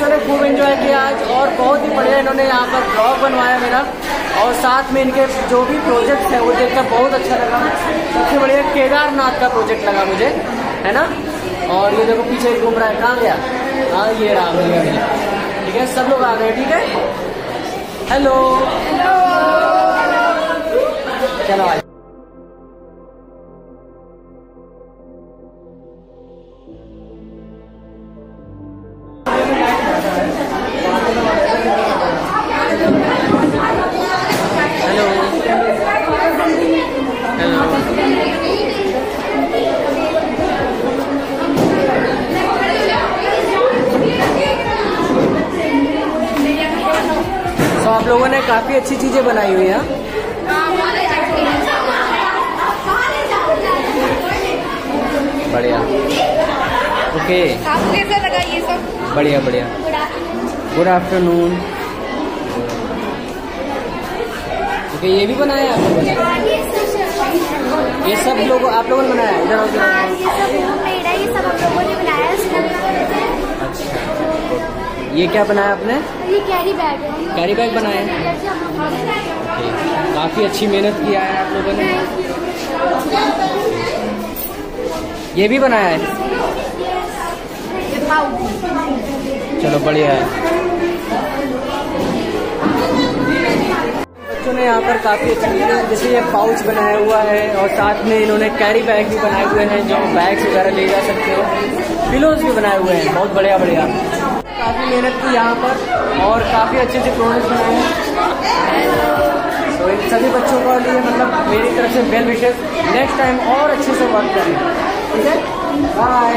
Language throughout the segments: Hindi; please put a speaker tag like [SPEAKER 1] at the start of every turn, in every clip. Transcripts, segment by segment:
[SPEAKER 1] बच्चों ने खूब एंजॉय किया आज और बहुत ही बढ़िया इन्होंने यहाँ पर ब्लॉग बनवाया मेरा। और साथ में इनके जो भी प्रोजेक्ट है वो देखकर बहुत अच्छा लगा। सबसे बढ़िया केदारनाथ का प्रोजेक्ट लगा मुझे है ना? और ये देखो पीछे घूम रहा है कहाँ गया? हाँ ये राम ठीक है सब लोग आ गए ठीक है? हेलो चलो आज। ने काफ़ी अच्छी चीज़ें बनाई हुई हैं। बढ़िया। ओके।
[SPEAKER 2] आपको कैसा लगा ये सब
[SPEAKER 1] बढ़िया बढ़िया। गुड आफ्टरनून ओके ये भी बनाया आप लोगों ने ये सब लोग आप लोगों ने बनाया इधर
[SPEAKER 3] है ये सब हम लोगों ने बनाया
[SPEAKER 1] अच्छा। ये क्या बनाया आपने?
[SPEAKER 3] ये कैरी बैग है।
[SPEAKER 1] कैरी बैग बनाया है? काफ़ी अच्छी मेहनत किया है आप लोगों ने। ये भी बनाया है? चलो बढ़िया है। बच्चों ने यहाँ पर काफ़ी अच्छी जैसे ये पाउच बनाया हुआ है और साथ में इन्होंने कैरी बैग भी बनाए हुए हैं जो बैग्स वगैरह ले जा सकते हो। पिलोज भी बनाए हुए हैं बहुत बढ़िया बढ़िया काफ़ी मेहनत की यहाँ पर और काफ़ी अच्छे अच्छे प्रोडक्ट्स बनाए हैं। तो इन सभी बच्चों के लिए मतलब मेरी तरफ़ से वेल विशेष नेक्स्ट टाइम और अच्छे से वर्क करें। ठीक है? बाय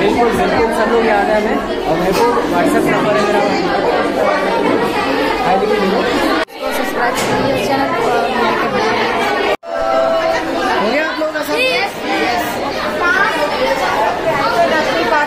[SPEAKER 1] बिल्कुल बिल्कुल, सब लोग याद है हमें। और मेरे को व्हाट्सएप नंबर है मेरा।
[SPEAKER 3] सब्सक्राइब को और लाइक करिए।
[SPEAKER 1] हो गया आप लोगों का सब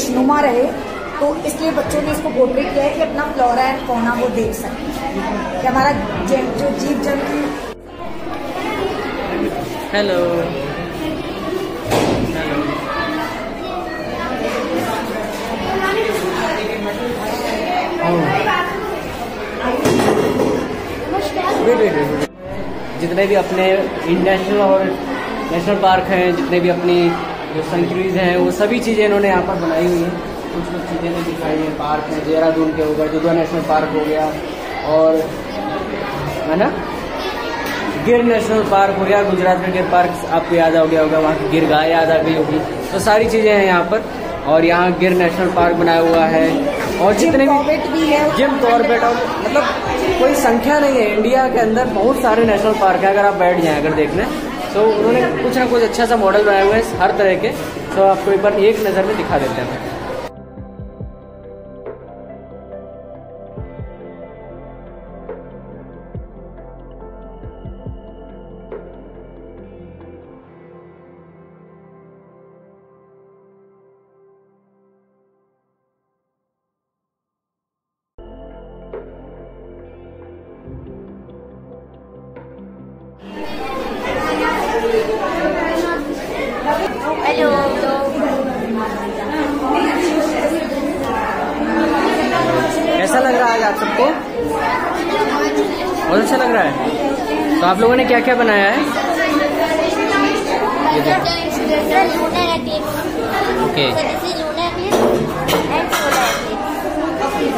[SPEAKER 2] खुशनुमा रहे तो इसलिए बच्चों ने इसको पोर्ट्रेट किया है कि अपना फ्लोरा एंड फौना वो देख सकें। कि हमारा जो जीव जंतु
[SPEAKER 1] हेलो जितने भी अपने नेशनल और नेशनल पार्क हैं जितने भी अपनी जो सेंचुरीज हैं वो सभी चीज़ें इन्होंने यहाँ पर बनाई हुई हैं। कुछ कुछ चीज़ें भी दिखाई हैं पार्क में देहरादून के हो गए दुधवा नेशनल पार्क हो गया और है ना? गिर नेशनल पार्क हो गया गुजरात में गिर पार्क आपको याद आ गया होगा वहाँ की गिर गाय याद आ गई होगी। तो सारी चीज़ें हैं यहाँ पर और यहाँ गिर नेशनल पार्क बनाया हुआ है। और जितने भी
[SPEAKER 2] भी है।
[SPEAKER 1] जिम कॉर्बेट और मतलब कोई संख्या नहीं है इंडिया के अंदर बहुत सारे नेशनल पार्क है अगर आप बैठ जाएँ अगर देखने तो उन्होंने कुछ ना कुछ अच्छा सा मॉडल बनाए हुए हैं हर तरह के। तो आपको एक बार एक नज़र में दिखा देते हैं। आप सबको। बहुत अच्छा लग रहा है। तो आप लोगों ने क्या क्या बनाया है. ओके.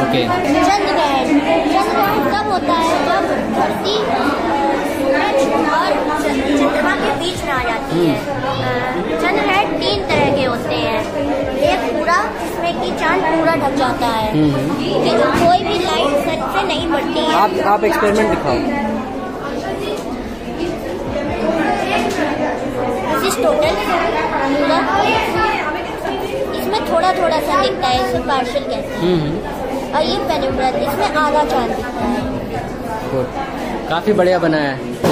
[SPEAKER 1] ओके।
[SPEAKER 3] चंद्रग्रहण चंद्रग्रहण कब होता है? जब धरती और चंद्रमा के
[SPEAKER 4] बीच में आ जाती है अ, चंद्रग्रहण तीन तरह के होते हैं एक पूरा जिसमें कि चाँद पूरा ढक जाता है। कि कोई भी लाइट सन से नहीं पड़ती है
[SPEAKER 1] आप आप एक्सपेरिमेंट दिखाओ।
[SPEAKER 4] टोटल पूरा इसमें थोड़ा थोड़ा सा दिखता है इसे पार्शल कहते हैं।
[SPEAKER 1] हम्म।
[SPEAKER 4] और ये पेनिब्रत इसमें आधा चाँद दिखता है।
[SPEAKER 1] काफ़ी बढ़िया बनाया है।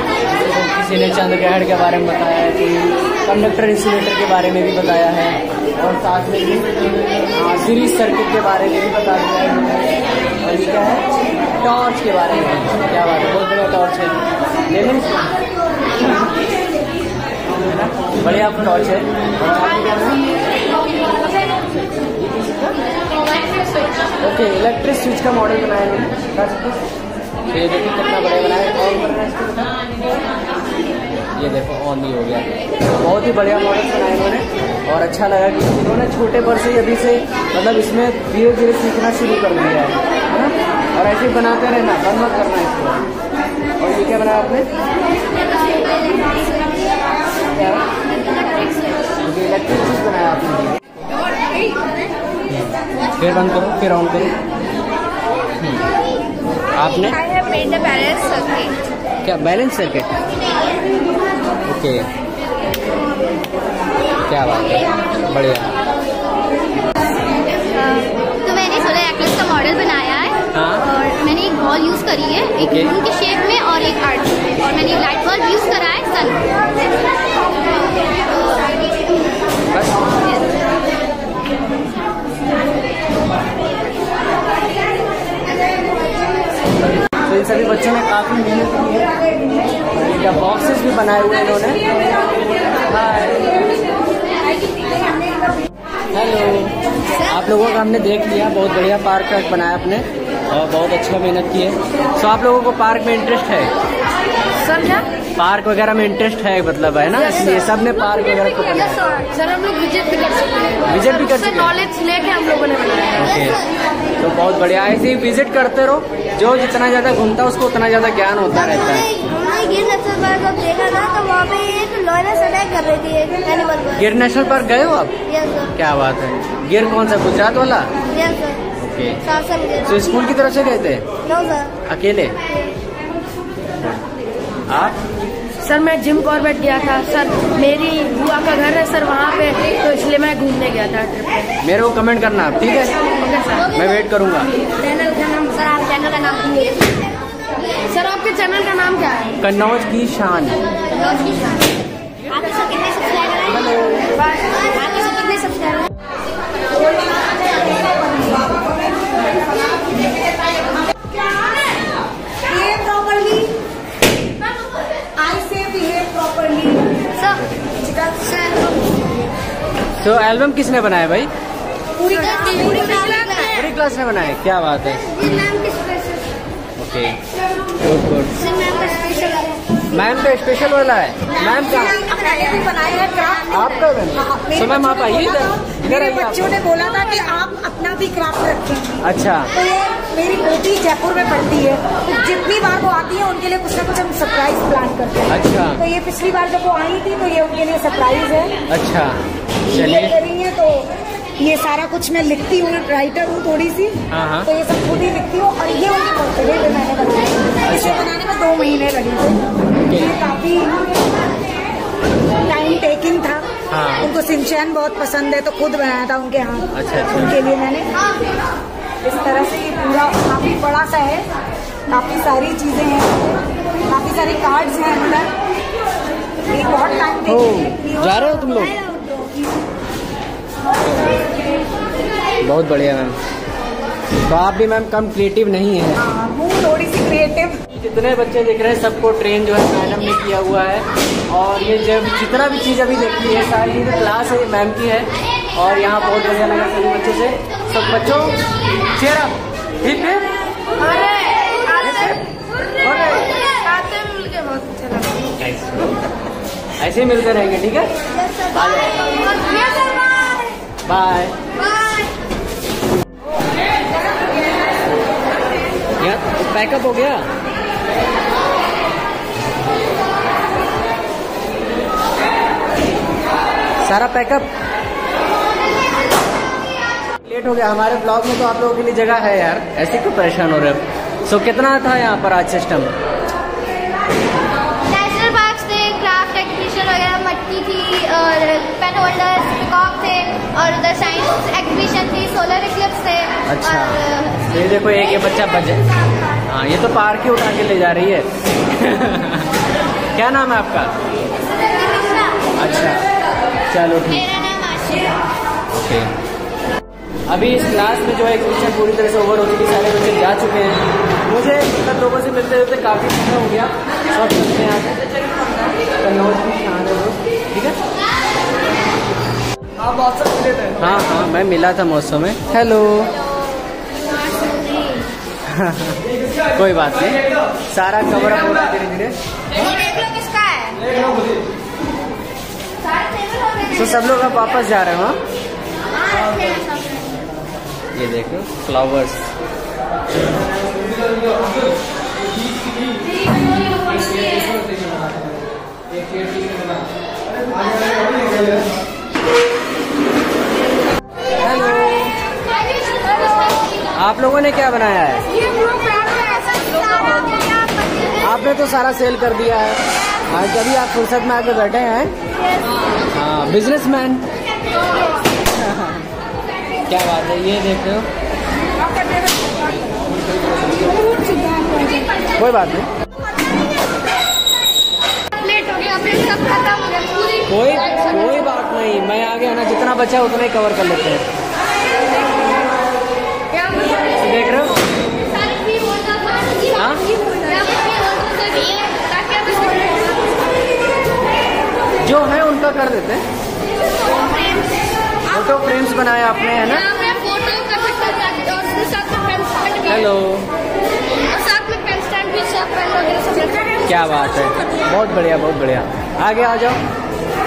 [SPEAKER 1] किसी ने चंद्रग्रहण के बारे में बताया है, कोई कंडक्टर इंसुलेटर के बारे में भी बताया है, और साथ में सीरीज़ सर्किट के बारे में भी बता दिया है और ये क्या है? टॉर्च के बारे में। क्या बात है? बहुत बढ़िया टॉर्च है। ले लें? बढ़िया टॉर्च है। और? ओके इलेक्ट्रिक स्विच का मॉडल बनाया हो? ये देखो कितना बढ़िया बनाया है ऑन करना है इसको बता। ये देखो ऑन नहीं हो गया। बहुत ही बढ़िया मॉडल बनाया इन्होंने और अच्छा लगा कि इन्होंने छोटे पर से अभी से मतलब इसमें धीरे धीरे सीखना शुरू कर दिया है है ना? और ऐसे बनाते रहना बंद मत करना इसको। और ये क्या बनाया आपने? इलेक्ट्रिक स्विच बनाया आपने। फिर बंद करो फिर ऑन करो। हम्म। आपने. क्या बैलेंस सर्किट ओके क्या बात है? बढ़िया।
[SPEAKER 4] तो मैंने सोलर एक्ट्रेस का मॉडल बनाया है
[SPEAKER 1] हाँ।
[SPEAKER 4] और मैंने एक बॉल यूज़ करी है एक
[SPEAKER 1] Okay.
[SPEAKER 4] मून के शेप में और एक आर्ट और मैंने लाइट बल्ब यूज़ करा है सन
[SPEAKER 1] बस। सभी बच्चों ने काफ़ी मेहनत की है। या बॉक्सेस भी बनाए हुए इन्होंने। हेलो आप लोगों का हमने देख लिया, बहुत बढ़िया पार्क बनाया आपने और बहुत अच्छा मेहनत की है। सो आप लोगों को पार्क में इंटरेस्ट है?
[SPEAKER 3] सर, क्या?
[SPEAKER 1] पार्क वगैरह में इंटरेस्ट है मतलब है ना? इसलिए सबने पार्क वगैरह को बनाया।
[SPEAKER 3] सर हम लोग विज़िट भी कर सकते हैं।
[SPEAKER 1] विज़िट भी कर सकते हैं।
[SPEAKER 3] नॉलेज लेके हम लोगों ने बनाया
[SPEAKER 1] ओके तो बहुत बढ़िया। ऐसे ही विज़िट करते रहो। जो जितना ज़्यादा घूमता है उसको उतना ज़्यादा ज्ञान होता रहता है।
[SPEAKER 4] गिर नेशनल पार्क जब देखा था तो वहाँ पे एक लॉयरस अटैक कर रही थी एनिमल पर।
[SPEAKER 1] गिर नेशनल पार्क गए हो आप?
[SPEAKER 4] यस सर
[SPEAKER 1] क्या बात है। गिर कौन सा? गुजरात वाला?
[SPEAKER 4] यस सर
[SPEAKER 1] ओके तो स्कूल की तरफ़ से गए थे?
[SPEAKER 4] नो सर
[SPEAKER 1] अकेले? आप?
[SPEAKER 3] सर मैं जिम कॉर्बेट गया था। सर मेरी बुआ का घर है सर वहाँ पे तो इसलिए मैं घूमने गया था ट्रिप पे।
[SPEAKER 1] मेरे को कमेंट करना आप ठीक है?
[SPEAKER 3] सर।
[SPEAKER 1] मैं वेट करूँगा।
[SPEAKER 4] चैनल का नाम सर आप चैनल का नाम
[SPEAKER 3] सर आपके चैनल का नाम क्या है?
[SPEAKER 1] कन्नौज की शान।
[SPEAKER 4] कितने
[SPEAKER 1] तो एल्बम किसने बनाया भाई?
[SPEAKER 4] पूरी क्लास
[SPEAKER 1] पूरी क्लास ने बनाया क्या बात है। ओके
[SPEAKER 4] मैम का स्पेशल
[SPEAKER 1] वाला है. मैम का आपका मैम मैम आप आइए इधर. इधर
[SPEAKER 2] मेरे
[SPEAKER 1] आइए
[SPEAKER 2] बच्चों ने बोला था कि आप अपना भी क्राफ्ट रखेंगे
[SPEAKER 1] अच्छा.
[SPEAKER 2] तो ये मेरी बेटी जयपुर में पढ़ती है। तो जितनी बार वो आती है उनके लिए कुछ ना कुछ हम सरप्राइज़ प्लान करते हैं।
[SPEAKER 1] अच्छा.
[SPEAKER 2] तो ये पिछली बार जब वो आई थी तो ये उनके लिए सरप्राइज़ है।
[SPEAKER 1] अच्छा. चलिए.
[SPEAKER 2] करी है तो ये सारा कुछ मैं लिखती हूँ राइटर हूँ थोड़ी सी
[SPEAKER 1] हाँ, हाँ।
[SPEAKER 2] तो ये सब खुद ही लिखती हूँ और ये उनके बर्थडे पे मैंने बनाया इसे बनाने में दो महीने लगे थे। ये काफ़ी टाइम टेकिंग था।
[SPEAKER 1] हाँ।
[SPEAKER 2] उनको सिंचैन बहुत पसंद है तो खुद बनाया था उनके हाथ।
[SPEAKER 1] अच्छा, अच्छा।
[SPEAKER 2] उनके लिए मैंने। इस तरह से ये पूरा काफ़ी बड़ा सा है। काफ़ी सारी चीज़ें हैं। काफ़ी सारे कार्ड्स हैं अंदर। ये बहुत टाइम टेकिंग
[SPEAKER 1] जा रहे हो तुम लोग? बहुत बढ़िया मैम तो आप भी मैम कम क्रिएटिव नहीं है
[SPEAKER 2] हूँ थोड़ी सी क्रिएटिव
[SPEAKER 1] जितने बच्चे देख रहे हैं सबको ट्रेन जो है मैडम ने किया हुआ है। और ये जब जितना भी चीज़ अभी देखी है सारी ये क्लास है मैम की है। और यहाँ बहुत बढ़िया लगा सभी बच्चों से। सब बच्चों चेयर अप हिप हिप
[SPEAKER 4] अच्छा लगा।
[SPEAKER 1] ऐसे ही मिलते रहेंगे ठीक है? बाय यार पैकअप हो गया? सारा पैकअप। लेट हो गया हमारे ब्लॉग में तो आप लोगों के लिए जगह है यार। ऐसे क्यों परेशान हो रहे हो? सो कितना था यहाँ पर आज system
[SPEAKER 3] national park craft exhibition वगैरह मट्टी थी और पेन होल्डर्स पिकॉक थे और उधर साइंस एग्जीबिशन थी सोलर इक्लिप्स थे
[SPEAKER 1] अच्छा। ये देखो एक ये बच्चा बजे हाँ ये तो पार्क ही उठा के ले जा रही है। क्या नाम है आपका? चलो ठीक।
[SPEAKER 3] मेरा नाम आशिया
[SPEAKER 1] ओके। अभी इस क्लास में जो है क्वेश्चन पूरी तरह से ओवर हो चुकी सारे बच्चे जा चुके हैं। मुझे सब लोगों से मिलते जुलते काफ़ी अच्छा हो गया। सब चलते हैं यहाँ कन्नौज की शान है वो। ठीक है? हाँ। हाँ मैं मिला था मौसम में। हेलो कोई बात नहीं। सारा कवर अप हो धीरे धीरे
[SPEAKER 3] ये देख लो किसका है।
[SPEAKER 1] तो सब लोग अब वापस जा रहे हो हाँ? ये देखो फ्लावर्स आप लोगों ने क्या बनाया है? आपने तो सारा सेल कर दिया है। आज अभी आप फुर्सत में आके बैठे हैं। हाँ बिजनेसमैन क्या बात है ये देख रहे हो कोई बात नहीं
[SPEAKER 3] हो हो
[SPEAKER 1] कोई कोई बात नहीं मैं आगे गया ना जितना बचा है उतना ही कवर कर लेते हैं देख रहे हो हाँ?
[SPEAKER 3] है
[SPEAKER 1] जो है उनका कर देते हैं। फ़ोटो फ्रेम्स बनाया आपने है ना। हेलो। क्या बात है। बहुत बढ़िया बहुत बढ़िया। आगे आ जाओ।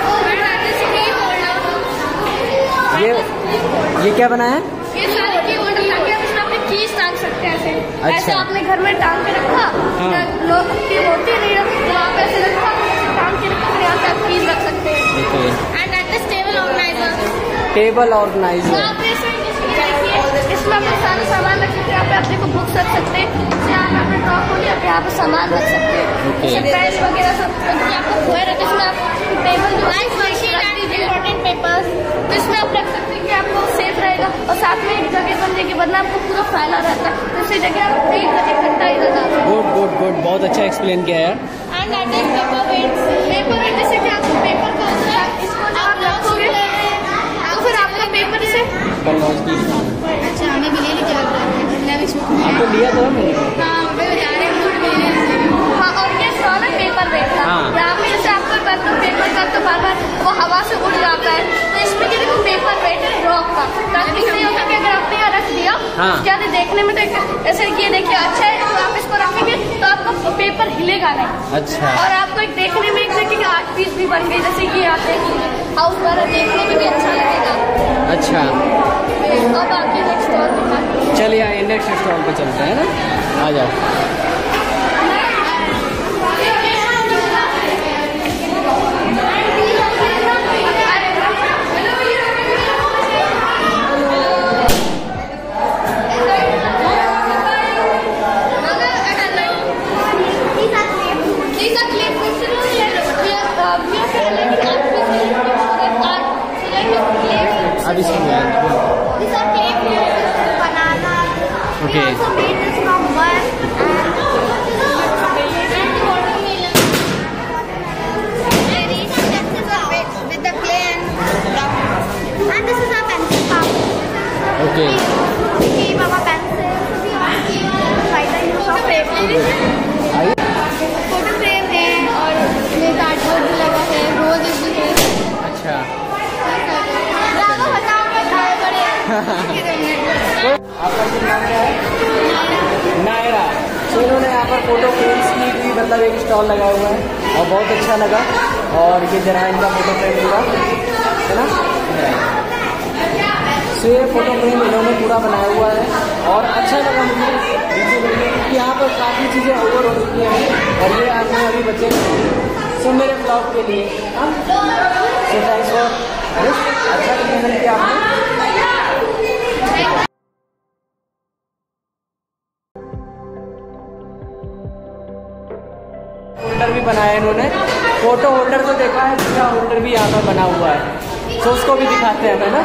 [SPEAKER 3] होल्डर
[SPEAKER 1] ये ये क्या बनाया है?
[SPEAKER 3] ये सारे की होल्डर ताकि आप इसमें अपनी कीज टांग सकते हैं ऐसे।
[SPEAKER 1] अच्छा।
[SPEAKER 3] ऐसे आपने घर में टांग के रखा
[SPEAKER 1] हाँ।
[SPEAKER 3] लोग की होती नहीं है तो आप ऐसे रखा टांग के रखा फिर यहाँ पे आप कीज रख सकते हैं
[SPEAKER 1] okay
[SPEAKER 3] and at this table organiser
[SPEAKER 1] table organiser
[SPEAKER 3] इसमें अपना सारा सामान रख सकते हैं। यहाँ पे आप देखो बुक्स रख सकते हैं। यहाँ पे खोली आप यहाँ पे सामान रख सकते हैं। पेन वगैरह सब क्योंकि आपको खोए रहते हैं। इसमें आप टेबल जो है। इम्पोर्टेंट पेपर्स तो इसमें आप रख सकते हैं कि आपको सेफ़ रहेगा। और साथ में एक जगह बनने के वरना आपको पूरा फैला रहता है। तो इसी जगह आप एक इकट्ठा ही रहता है।
[SPEAKER 1] गुड गुड गुड बहुत अच्छा एक्सप्लेन किया यार।
[SPEAKER 3] And that paperweight paperweight जैसे कि आपको पेपर का होता है इसको जब आप रखोगे तो फिर आपका पेपर
[SPEAKER 1] कन्नौज की
[SPEAKER 3] अच्छा हमें भी ले लीजिए
[SPEAKER 1] आपको लिया था मैंने।
[SPEAKER 3] हाँ हमें बता रहे हैं। हाँ और ये पेपर देखा।
[SPEAKER 1] हाँ।
[SPEAKER 3] यहाँ पे जैसे आपको करते हो पेपर का तो बार बार वो हवा से उड़ जाता है। तो इसमें ये देखो पेपर वेट है रॉक का। ताकि इससे ये होता कि अगर आपने यहाँ रख दिया
[SPEAKER 1] हाँ।
[SPEAKER 3] ज़्यादा देखने में तो ऐसे ये देखिए अच्छा है तो आप इसको रखेंगे तो आपका पेपर हिलेगा नहीं।
[SPEAKER 1] अच्छा।
[SPEAKER 3] और आपको एक देखने में एक देखिए आर्ट पीस भी बन गई जैसे कि आप देखिए हाउस द्वारा देखने में भी अच्छा लगेगा।
[SPEAKER 1] अच्छा।
[SPEAKER 3] अब आगे नेक्स्ट और दिखाते
[SPEAKER 1] चलिए आइए नेक्स्ट स्टॉल पे चलते हैं ना? आ जाओ
[SPEAKER 3] These are clay pieces. We are, we are, uh, we are selling art pieces that are selling clay pieces.
[SPEAKER 1] अब इसको आएँगे
[SPEAKER 3] These are clay pieces, banana.
[SPEAKER 1] Okay.
[SPEAKER 3] We also made this from wood and and watermelon. And these are pencils are with, with the clay and block. And this is our pencil pouch.
[SPEAKER 1] Okay
[SPEAKER 3] We keep our pencils. We also keep try the use of paper.
[SPEAKER 1] आइए
[SPEAKER 3] फ़ोटो फ्रेम है और इसमें कार्डबोर्ड भी लगा है रोज भी है
[SPEAKER 1] अच्छा
[SPEAKER 3] ज़्यादा बताओ
[SPEAKER 1] आपका नाम क्या है नायरा तो इन्होंने यहाँ पर फ़ोटो फ्रेम्स की भी मतलब एक स्टॉल लगाया हुआ है और बहुत अच्छा लगा और ये जरा इनका फ़ोटो फ्रेम पूरा है ना ये फ़ोटो फ्रेम इन्होंने पूरा बनाया हुआ है और अच्छा लगा मुझे। क्योंकि यहाँ पर काफ़ी चीज़ें ओवर हो चुकी हैं और ये मैं अभी बच्चे सो मेरे ब्लॉग के लिए सो थैंक्स फॉर अच्छा मेहनत किया आपने। होल्डर भी बनाया इन्होंने। फ़ोटो होल्डर तो देखा है दूसरा होल्डर भी यहाँ पर बना हुआ है। तो उसको भी दिखाते है ना?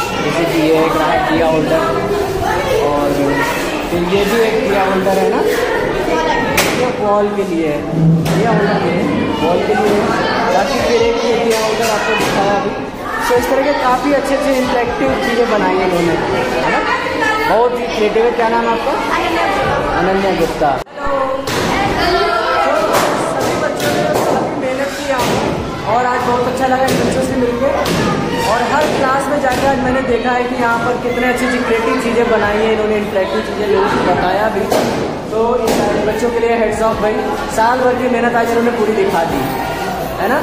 [SPEAKER 1] जैसे कि ये एक रहा है होल्डर और फिर ये भी एक किया होल्डर है ना? ये वॉल के लिए है। दिया होल्डर है वॉल के लिए। बाकी फिर एक ये दिया होल्डर आपको दिखाया अभी। तो इस तरह के काफ़ी अच्छे अच्छे इंटरेक्टिव चीज़ें बनाई हैं इन्होंने, है ना? बहुत ही क्रिएटिव है। क्या नाम आपका? अनन्या गुप्ता। यहाँ और आज बहुत अच्छा लगा। बच्चों से मिलकर मैंने देखा है कि यहाँ पर कितने अच्छी अच्छी क्रिएटिव चीज़ें बनाई हैं। इन्होंने इंटरेक्टिव चीज़ें लोगों को बताया भी। तो इन बच्चों के लिए हेड्स ऑफ़ भाई। साल भर की मेहनत आज इन्होंने पूरी दिखा दी। है ना?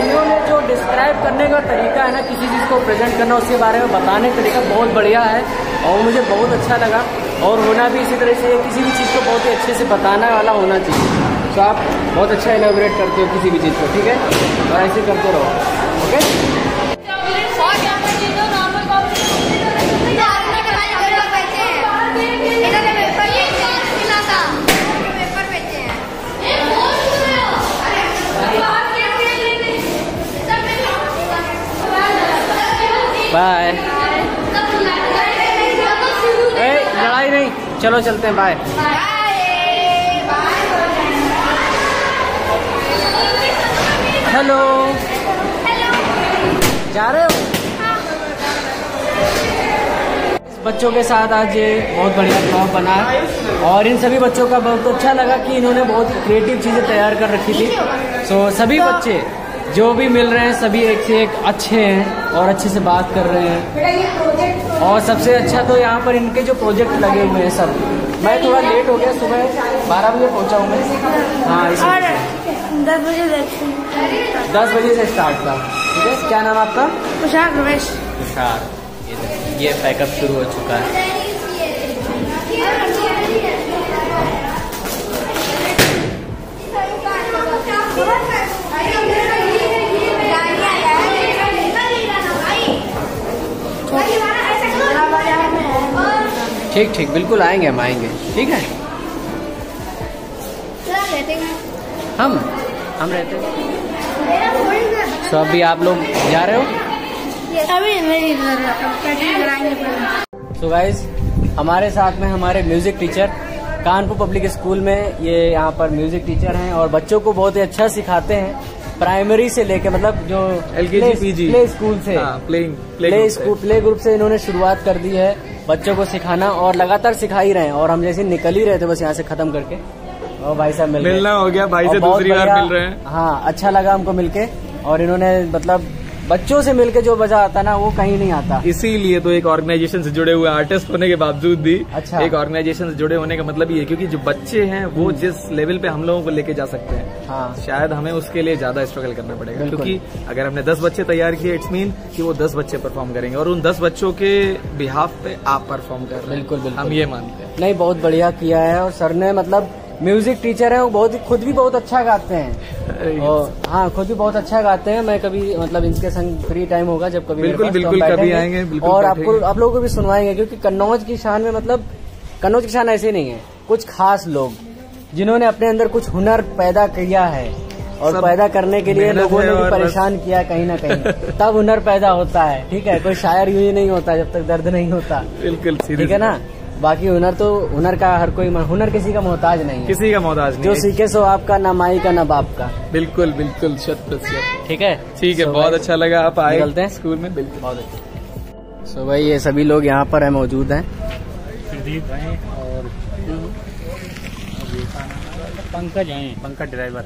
[SPEAKER 1] इन्होंने जो डिस्क्राइब करने का तरीका है ना, किसी चीज़ को प्रेजेंट करना, उसके बारे में बताने का तरीका बहुत बढ़िया है और मुझे बहुत अच्छा लगा। और होना भी इसी तरह से, किसी भी चीज़ को बहुत ही अच्छे से बताने वाला होना चाहिए। तो आप बहुत अच्छा एलेबोरेट करते हो किसी भी चीज़ को ठीक है? और ऐसे करते रहो ओके? बाय लड़ाई नहीं चलो चलते हैं बाय हेलो। जा रहे हो? बच्चों के साथ आज ये बहुत बढ़िया ब्लॉग बना। है और इन सभी बच्चों का बहुत अच्छा लगा कि इन्होंने बहुत क्रिएटिव चीज़ें तैयार कर रखी थी। सो सभी बच्चे जो भी मिल रहे हैं सभी एक से एक अच्छे हैं और अच्छे से बात कर रहे हैं। और सबसे अच्छा तो यहाँ पर इनके जो प्रोजेक्ट लगे हुए हैं सब। मैं थोड़ा लेट हो गया सुबह बारह बजे पहुँचा हूँ मैं। हाँ इसी
[SPEAKER 4] दस बजे
[SPEAKER 1] दस बजे से स्टार्ट था। ठीक है? क्या नाम आपका?
[SPEAKER 4] पोशाक रमेश।
[SPEAKER 1] तुषार। ये पैकअप शुरू हो चुका है। ठीक ठीक बिल्कुल आएँगे हम आएँगे। ठीक है? हम? हम रहते हैं। तो अभी आप लोग जा रहे हो? सो गाइज़ हमारे साथ में हमारे music teacher Kanpur public school में ये यहाँ पर म्यूज़िक टीचर हैं और बच्चों को बहुत ही अच्छा सिखाते हैं। प्राइमरी से लेके मतलब जो
[SPEAKER 5] एल
[SPEAKER 1] प्ले, प्ले स्कूल से।
[SPEAKER 5] हाँ, play
[SPEAKER 1] play
[SPEAKER 5] group
[SPEAKER 1] school play group से इन्होंने शुरुआत कर दी है। बच्चों को सिखाना और लगातार सिखा ही रहे हैं और हम जैसे निकल ही रहे थे बस यहाँ से खत्म करके। और भाई साहब मिल
[SPEAKER 5] मिलना हो गया भाई से दूसरी बार मिल रहे हैं।
[SPEAKER 1] हाँ अच्छा लगा हमको मिलके और इन्होंने मतलब बच्चों से मिलके जो मज़ा आता ना वो कहीं नहीं आता
[SPEAKER 5] इसीलिए तो एक ऑर्गेनाइजेशन से जुड़े हुए आर्टिस्ट होने के बावजूद भी
[SPEAKER 1] अच्छा।
[SPEAKER 5] एक ऑर्गेनाइजेशन से जुड़े होने का मतलब ये है क्योंकि जो बच्चे हैं वो
[SPEAKER 1] हम्म।
[SPEAKER 5] जिस लेवल पे हम लोगों को लेके जा सकते हैं
[SPEAKER 1] हाँ
[SPEAKER 5] शायद हमें उसके लिए ज़्यादा स्ट्रगल करना पड़ेगा। क्योंकि अगर हमने दस बच्चे तैयार किए इट्स मीन कि वो दस बच्चे परफॉर्म करेंगे और उन दस बच्चों के बिहाफ पे आप परफॉर्म कर रहे हैं
[SPEAKER 1] बिल्कुल।
[SPEAKER 5] हम ये मानते हैं
[SPEAKER 1] नहीं बहुत बढ़िया किया है और सर ने मतलब म्यूज़िक टीचर है वो बहुत ही खुद भी बहुत अच्छा गाते हैं। और हाँ खुद भी बहुत अच्छा गाते हैं। मैं कभी मतलब इनके संग फ्री टाइम होगा जब कभी
[SPEAKER 5] बिल्कुल, बिल्कुल, कभी आएँगे, बिल्कुल
[SPEAKER 1] और आपको आप लोगों को भी सुनवाएँगे क्योंकि कन्नौज की शान में मतलब कन्नौज की शान ऐसे नहीं है। कुछ खास लोग जिन्होंने अपने अंदर कुछ हुनर पैदा किया है और पैदा करने के लिए लोगों ने भी परेशान किया कहीं ना कहीं। तब हुनर पैदा होता है ठीक है? कोई शायर यूँ ही नहीं होता जब तक दर्द नहीं होता।
[SPEAKER 5] बिल्कुल
[SPEAKER 1] ठीक है ना? बाकी हुनर तो हुनर का हर कोई हुनर किसी का मोहताज नहीं है।
[SPEAKER 5] किसी का मोहताज नहीं
[SPEAKER 1] जो सीखे सो आपका ना माई का ना बाप का।
[SPEAKER 5] बिल्कुल बिल्कुल शत प्रतिशत।
[SPEAKER 1] ठीक है?
[SPEAKER 5] ठीक है बहुत अच्छा लगा आप आए
[SPEAKER 1] चलते हैं?
[SPEAKER 5] स्कूल में बिल्कुल।
[SPEAKER 1] बहुत अच्छा। सो भाई ये सभी लोग यहाँ पर है मौजूद हैं।
[SPEAKER 6] प्रदीप हैं और पंकज हैं पंकज ड्राइवर।